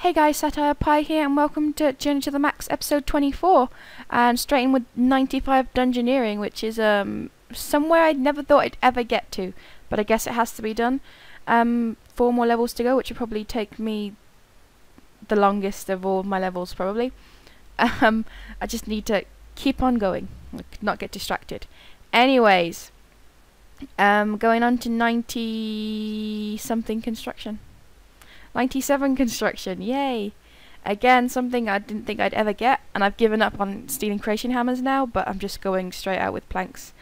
Hey guys, Satire Pie here, and welcome to Journey to the Max episode 24, and straight in with 95 Dungeoneering, which is um somewhere I'd never thought I'd ever get to, but I guess it has to be done. Um, four more levels to go, which will probably take me the longest of all my levels, probably. Um, I just need to keep on going, like, not get distracted. Anyways, um, going on to 90 something construction. 97 construction, yay! Again, something I didn't think I'd ever get, and I've given up on stealing creation hammers now, but I'm just going straight out with planks.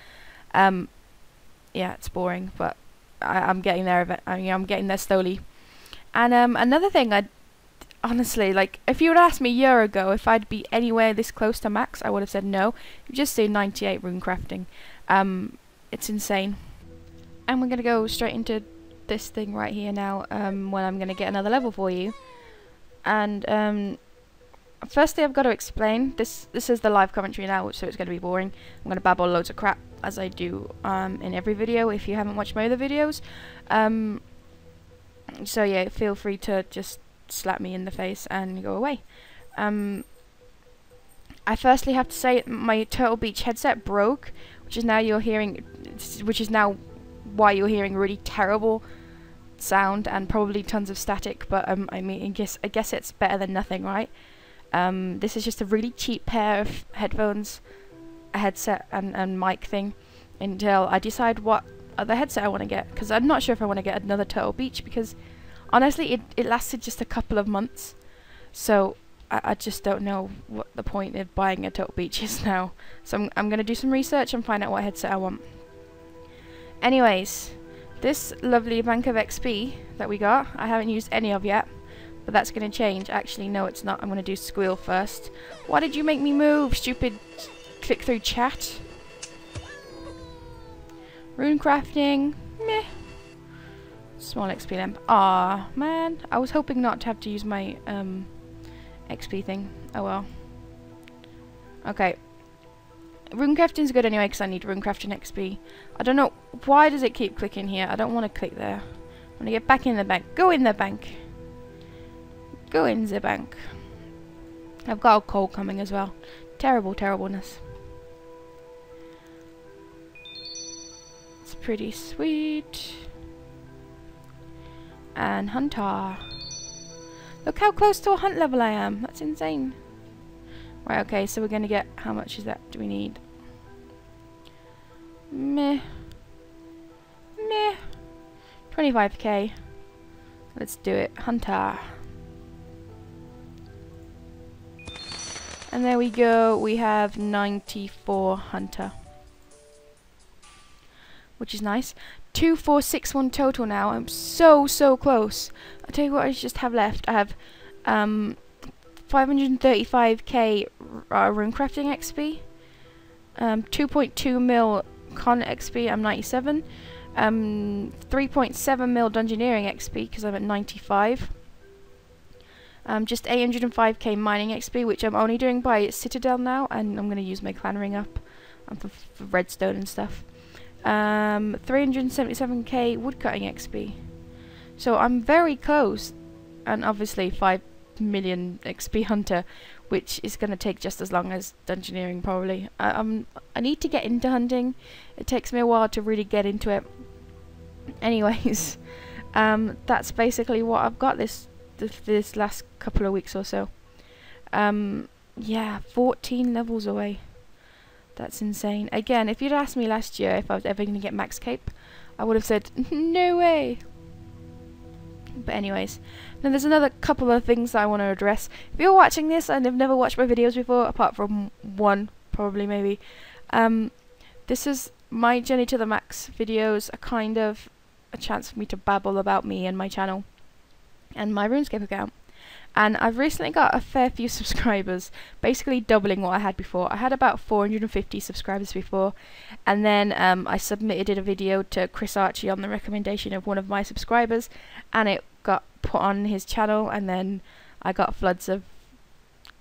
Um, yeah, it's boring, but I, am getting there. I mean, I'm getting there slowly. And um, another thing, I honestly like, if you would asked me a year ago if I'd be anywhere this close to max, I would have said no. You just say 98 rune crafting. Um, it's insane. And we're gonna go straight into this thing right here now um, when I'm going to get another level for you. And um, firstly, I've got to explain this. This is the live commentary now, so it's going to be boring. I'm going to babble loads of crap as I do um, in every video. If you haven't watched my other videos, um, so yeah, feel free to just slap me in the face and go away. Um, I firstly have to say my Turtle Beach headset broke, which is now you're hearing, which is now why you're hearing really terrible sound and probably tons of static. But um, I mean, I guess I guess it's better than nothing, right? Um, this is just a really cheap pair of headphones, a headset, and and mic thing until I decide what other headset I want to get. Because I'm not sure if I want to get another Turtle Beach because honestly, it it lasted just a couple of months, so. I, I just don't know what the point of buying a Turtle Beach is now. So I'm, I'm going to do some research and find out what headset I want. Anyways, this lovely bank of XP that we got, I haven't used any of yet, but that's going to change. Actually, no, it's not. I'm going to do squeal first. Why did you make me move, stupid click-through chat? Rune crafting, meh. Small XP lamp. Ah, man. I was hoping not to have to use my um, XP thing. Oh well. Okay, Runecrafting's good anyway because I need runecrafting XP. I don't know, why does it keep clicking here? I don't want to click there. I want to get back in the bank. Go in the bank. Go in the bank. I've got a cold coming as well. Terrible terribleness. It's pretty sweet. And hunter. Look how close to a hunt level I am. That's insane. Right, okay, so we're going to get... How much is that do we need? Meh. Meh. 25k. Let's do it. Hunter. And there we go. We have 94 Hunter. Which is nice. 2461 total now. I'm so, so close. I'll tell you what I just have left. I have um, 535k uh, runecrafting XP, um, 2.2 mil con XP, I'm 97, um, 3.7 mil dungeoneering XP because I'm at 95, um, just 805k mining XP which I'm only doing by Citadel now and I'm going to use my clan ring up um, for, for redstone and stuff. Um, 377k woodcutting XP. So I'm very close and obviously 5 million XP hunter, which is going to take just as long as dungeoneering probably. I, um, I need to get into hunting. It takes me a while to really get into it. Anyways, um, that's basically what I've got this this, last couple of weeks or so. Um, yeah, 14 levels away. That's insane. Again, if you'd asked me last year if I was ever going to get max cape, I would have said, no way. But anyways, now there's another couple of things that I want to address. If you're watching this and have never watched my videos before, apart from one, probably maybe, um, this is my Journey to the Max videos, a kind of a chance for me to babble about me and my channel and my RuneScape account. And I've recently got a fair few subscribers, basically doubling what I had before. I had about 450 subscribers before, and then um, I submitted a video to Chris Archie on the recommendation of one of my subscribers, and it put on his channel, and then I got floods of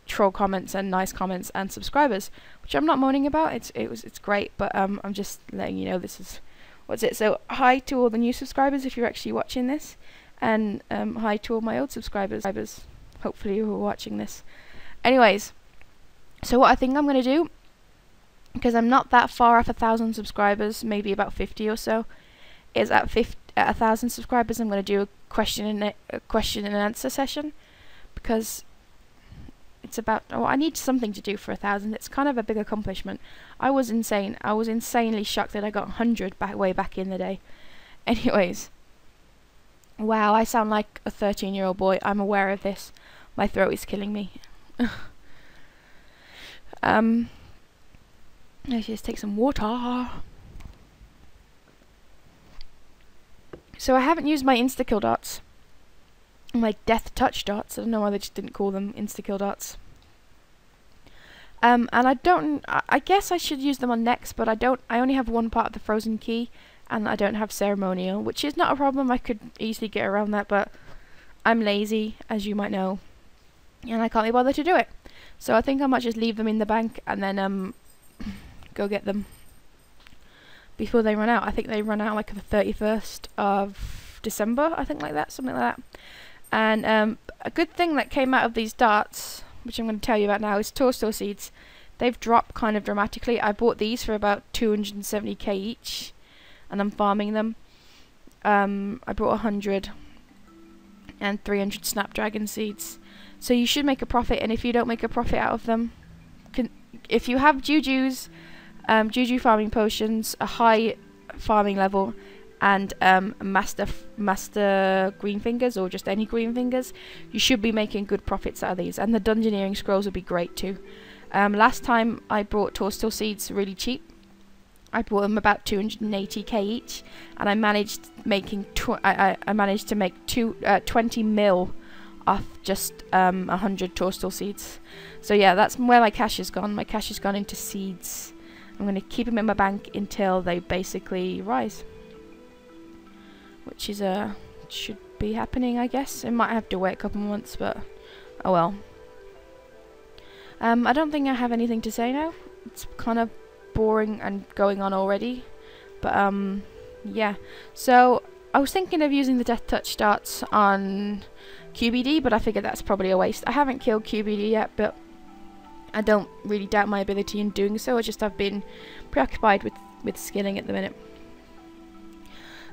troll comments and nice comments and subscribers, which I'm not moaning about. It's it was it's great, but um, I'm just letting you know this is what's it. So hi to all the new subscribers if you're actually watching this, and um, hi to all my old subscribers. hopefully who are watching this. Anyways, so what I think I'm going to do, because I'm not that far off a thousand subscribers, maybe about 50 or so, is at 50, at a thousand subscribers I'm going to do a question and a question and answer session, because it's about oh I need something to do for a thousand. It's kind of a big accomplishment. I was insane. I was insanely shocked that I got hundred back way back in the day. Anyways, wow, I sound like a thirteen-year-old boy. I'm aware of this. My throat is killing me. um, let's just take some water. So I haven't used my insta-kill darts my death touch darts. I don't know why they just didn't call them insta-kill darts. Um, and I don't. I guess I should use them on Nex, but I don't. I only have one part of the frozen key, and I don't have ceremonial, which is not a problem. I could easily get around that, but I'm lazy, as you might know, and I can't be bothered to do it. So I think I might just leave them in the bank and then um go get them before they run out. I think they run out like the 31st of December. I think like that, something like that. And um, a good thing that came out of these darts, which I'm going to tell you about now, is toadstool seeds. They've dropped kind of dramatically. I bought these for about 270k each, and I'm farming them. Um, I bought 100 and 300 snapdragon seeds. So you should make a profit, and if you don't make a profit out of them, if you have Juju's, um, Juju farming potions, a high farming level, and um, master master green fingers or just any green fingers, you should be making good profits out of these. And the dungeoneering scrolls would be great too. Um, last time I brought toadstool seeds really cheap. I bought them about 280k each, and I managed making I, I, managed to make two uh, 20 mil off just um, 100 toadstool seeds. So yeah, that's where my cash has gone. My cash has gone into seeds. I'm going to keep them in my bank until they basically rise. Which is uh should be happening I guess. It might have to wait a couple months but oh well. Um, I don't think I have anything to say now. It's kind of boring and going on already. But um yeah. So I was thinking of using the death touch darts on QBD but I figured that's probably a waste. I haven't killed QBD yet but I don't really doubt my ability in doing so I just have been preoccupied with with skilling at the minute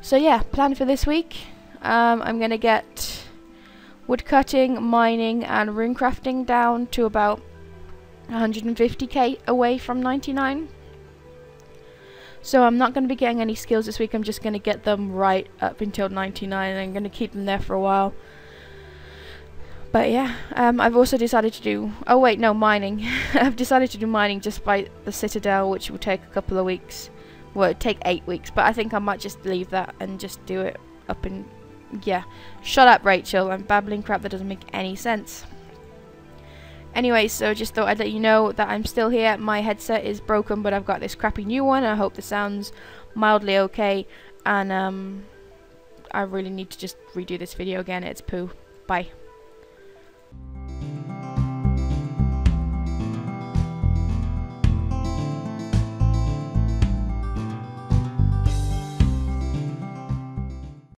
so yeah, plan for this week. Um, I'm going to get woodcutting, mining and runecrafting down to about 150k away from 99. So I'm not going to be getting any skills this week, I'm just going to get them right up until 99 and I'm going to keep them there for a while. But yeah, um, I've also decided to do, oh wait, no, mining. I've decided to do mining just by the Citadel, which will take a couple of weeks well, take eight weeks, but I think I might just leave that and just do it up in... Yeah. Shut up, Rachel. I'm babbling crap that doesn't make any sense. Anyway, so I just thought I'd let you know that I'm still here. My headset is broken, but I've got this crappy new one. I hope the sound's mildly okay. And, um... I really need to just redo this video again. It's poo. Bye.